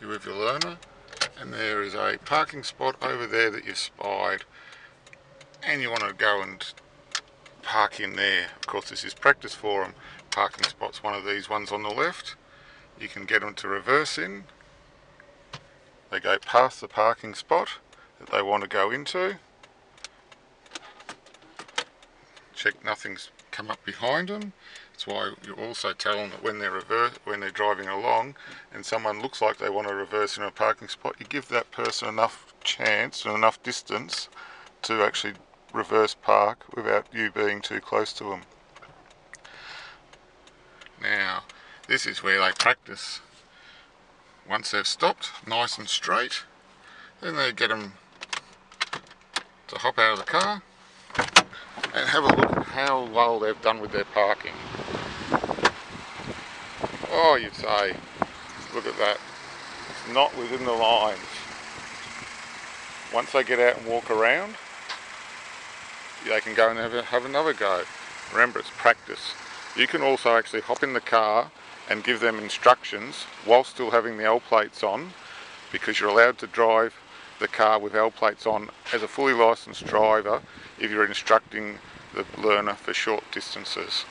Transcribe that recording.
You're with your learner and there is a parking spot over there that you've spied and you want to go and park in there. Of course this is practice for them. Parking spot's one of these ones on the left. You can get them to reverse in. They go past the parking spot that they want to go into. Check nothing's come up behind them. That's why you also tell them that when they're reverse, when they're driving along and someone looks like they want to reverse in a parking spot, you give that person enough chance and enough distance to actually reverse park without you being too close to them. Now, this is where they practice. Once they've stopped, nice and straight, then they get them to hop out of the car and have a look at how well they've done with their parking. Say, look at that, it's not within the lines. Once they get out and walk around, they can go and have, a, have another go. Remember, it's practice. You can also actually hop in the car and give them instructions while still having the L plates on because you're allowed to drive the car with L plates on as a fully licensed driver if you're instructing the learner for short distances.